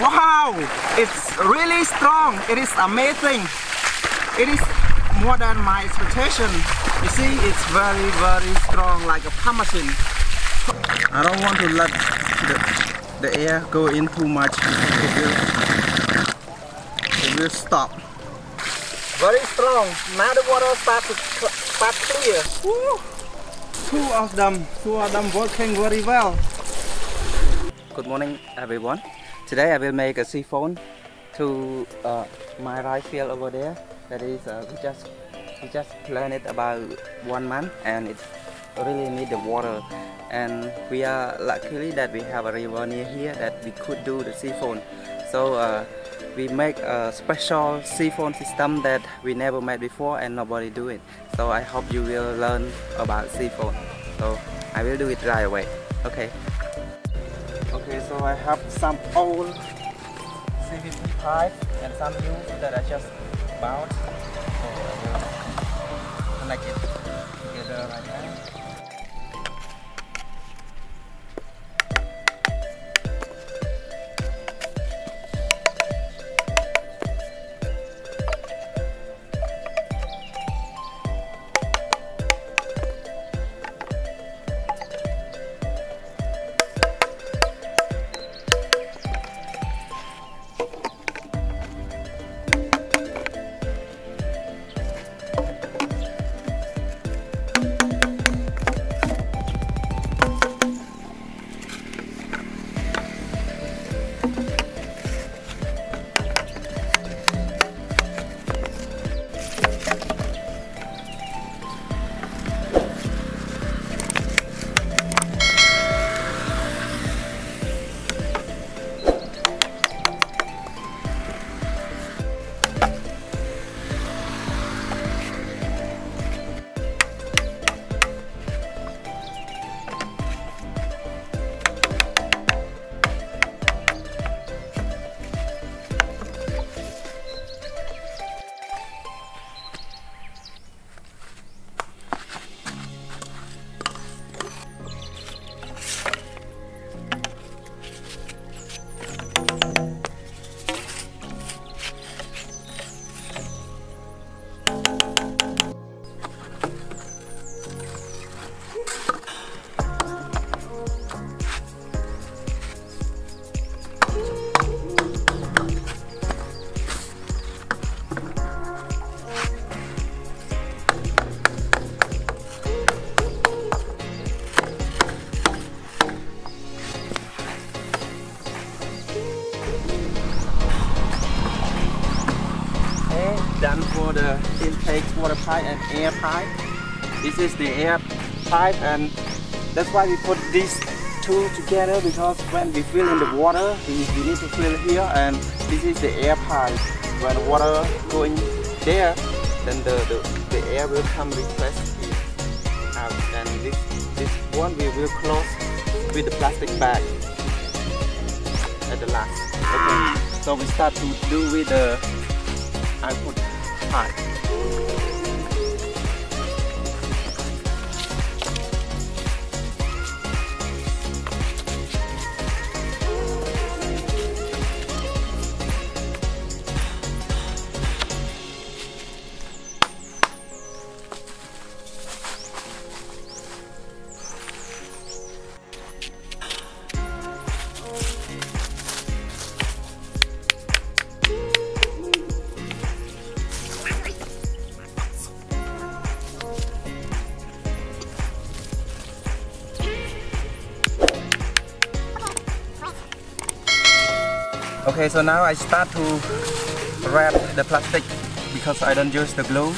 Wow, it's really strong. It is amazing. It is more than my expectation. You see, it's very, very strong like a pump machine. I don't want to let the, the air go in too much. It will, it will stop. Very strong. Now the water start to start clear. Woo. Two of them, two of them working very well. Good morning, everyone. Today I will make a siphon to uh, my rice field over there. That is, uh, we just we just planted about one month, and it really need the water. And we are luckily that we have a river near here that we could do the siphon. So uh, we make a special siphon system that we never made before and nobody do it. So I hope you will learn about siphon. So I will do it right away. Okay. Okay, so I have some old PVC pipe and some new that I just bought. So connect it together right now. Air pipe. This is the air pipe and that's why we put these two together because when we fill in the water, we, we need to fill here and this is the air pipe. When water going there, then the, the, the air will come refresh it out and this, this one we will close with the plastic bag at the last. Okay, so we start to do with the output pipe. Okay, so now I start to wrap the plastic because I don't use the glue.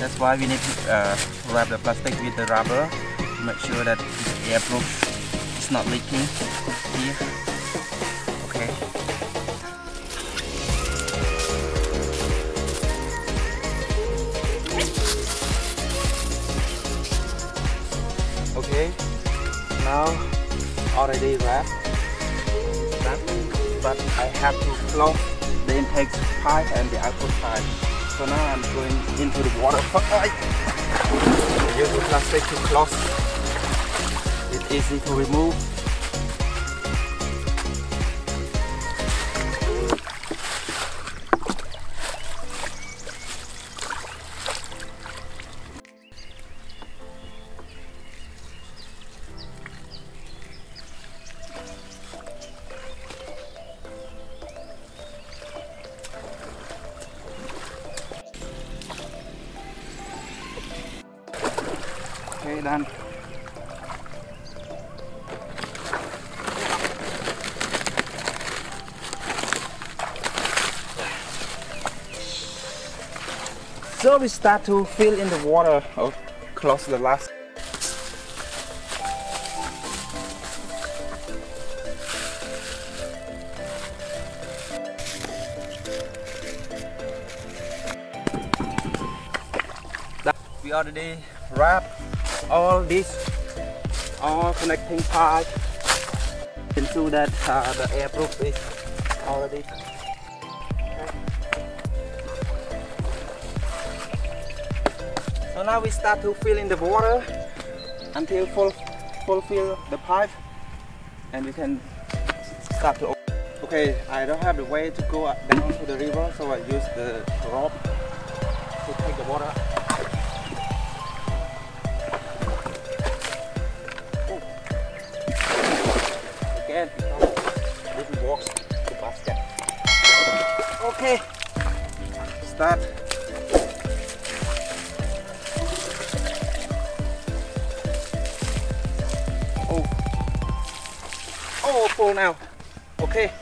That's why we need to uh, wrap the plastic with the rubber to make sure that it's airproof. It's not leaking here. Okay. Okay. Now already wrapped. But I have to close the intake pipe and the output pipe. So now I'm going into the water pipe. Use the plastic to close. It's easy to remove. Okay, done. So we start to fill in the water or close the last. We already wrap all this all connecting pipe into that uh, the airproof is already So now we start to fill in the water until full fulfill the pipe and we can start to. Okay, I don't have the way to go down to the river so I use the rope to take the water. Walks to basket. Okay, start. Oh. Oh, full now. Okay.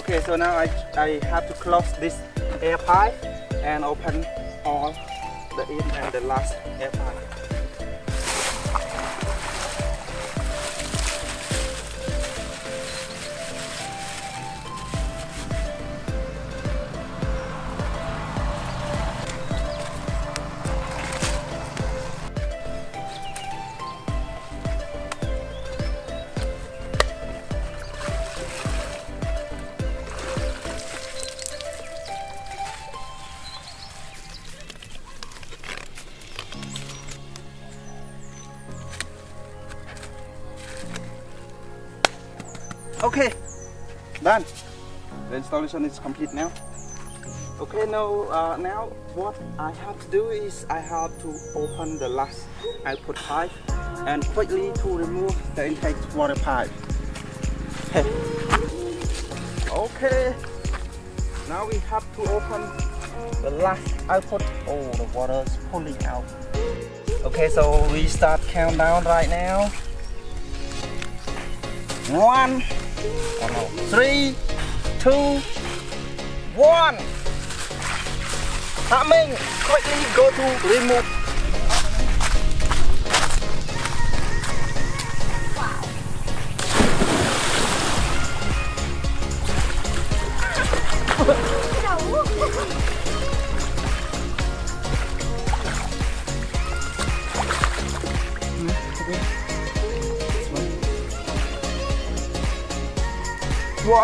Okay, so now I, I have to close this air pipe and open all the in and the last air pipe. Done. The installation is complete now. Okay, now, uh, now what I have to do is I have to open the last output pipe and quickly to remove the intake water pipe. Okay. now we have to open the last output. Oh, the water is pulling out. Okay, so we start countdown right now. One, three, two, one. Coming, quickly go to remove.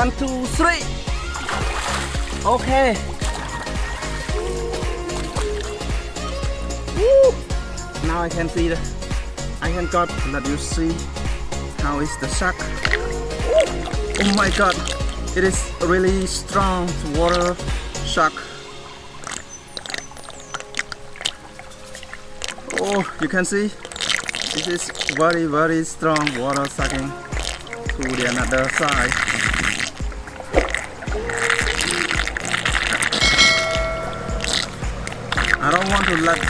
One, two, three. Okay. Woo. Now I can see the. I can got let you see how is the shark. Oh my god, it is really strong water shark. Oh, you can see this is very very strong water sucking to the another side. I don't want to let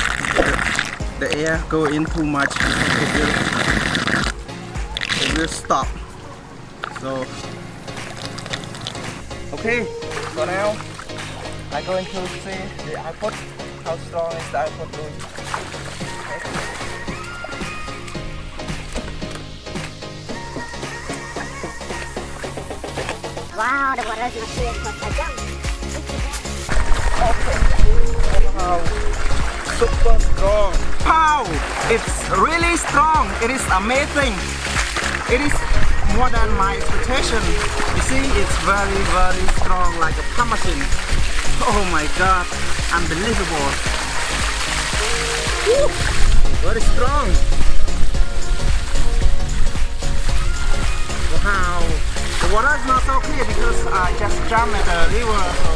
the, the air go in too much. It will, it will stop. So, okay. So now I'm going to see the output. How strong is the output doing? Okay. Wow, the water is not clear for a jump. Wow, super strong. Wow, it's really strong. It is amazing. It is more than my expectation. You see, it's very, very strong, like a pump machine. Oh my God, unbelievable. Woo, very strong. Wow, the water is not so clear because I just jumped at the river, so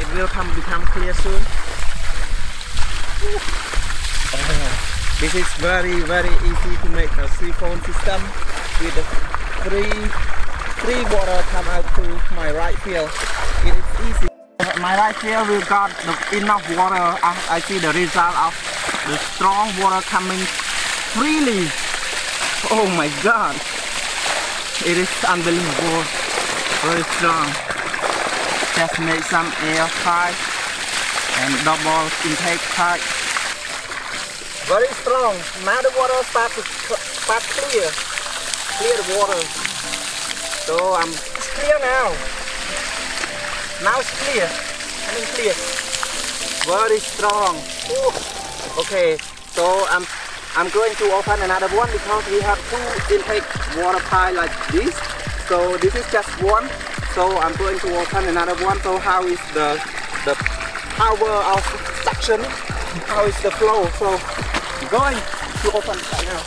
it will come become clear soon. This is very very easy to make a siphon system with the free free water come out to my right field. It is easy. My right field will got enough water. I, I see the result of the strong water coming freely oh my god it is unbelievable very strong just make some air pipe and double intake pipe very strong. Now the water start to start clear. Clear the water so I'm it's clear now. Now it's clear. I mean clear. Very strong. Ooh. okay. So I'm I'm going to open another one because we have two intake water pipe like this. So this is just one. So I'm going to open another one. So how is the the power of suction how is the flow? So going to open right now.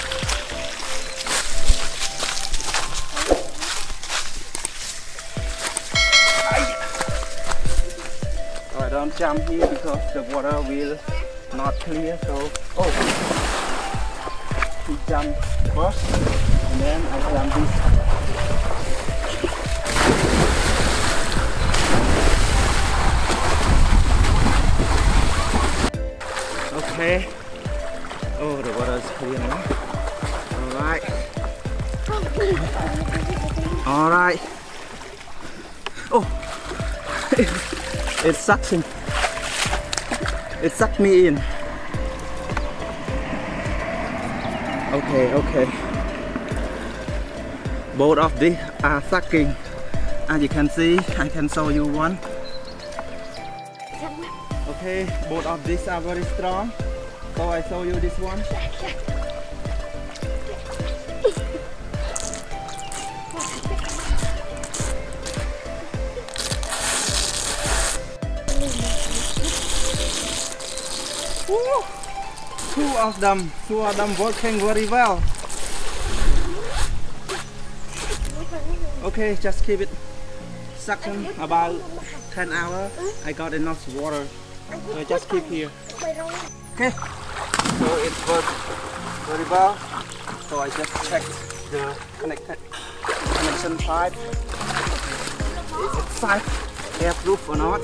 Oh, don't jump here because the water will not clear so oh. He jump first and then I jump this Okay. Oh, the water is clear now. Alright. Alright. Oh, it's sucking. It sucked me in. Okay, okay. Both of these are uh, sucking. As you can see, I can show you one. Okay, both of these are very strong. So I show you this one. Two of them, two of them working very well. Okay, just keep it suction about 10 hours. I got enough water. So just keep here. Okay, so it works very well. So I just checked the connected connection pipe. Is it safe, airproof or not?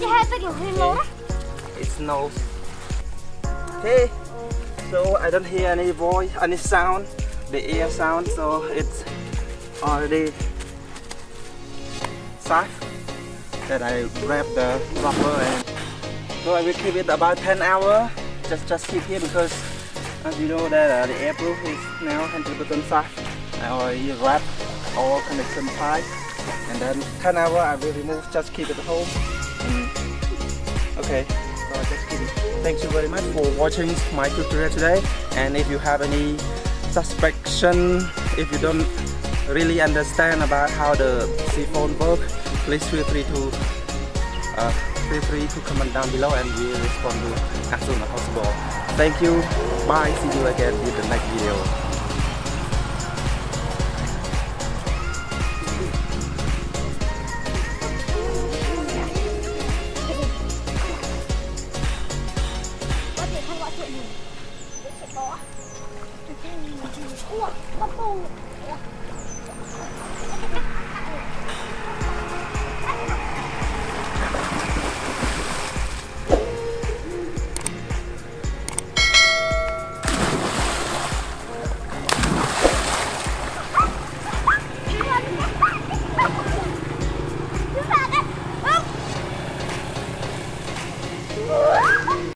Chị hai tôi kiểu hình lố It's no. Okay, so I don't hear any voice, any sound, the air sound, so it's already safe that I wrap the rubber and so I will keep it about 10 hours. Just just keep here because as you know that uh, the airproof is now 100% safe. I already wrap all connection pipe and then 10 hours I will remove, just keep it home. Mm. Okay, so just keep it. Thank you very much for watching my tutorial today. And if you have any suspicion, if you don't really understand about how the siphon work, please feel free to uh, feel free to comment down below and we will respond to as soon as possible. Thank you. Bye. See you again in the next video. Ủa, bắp bù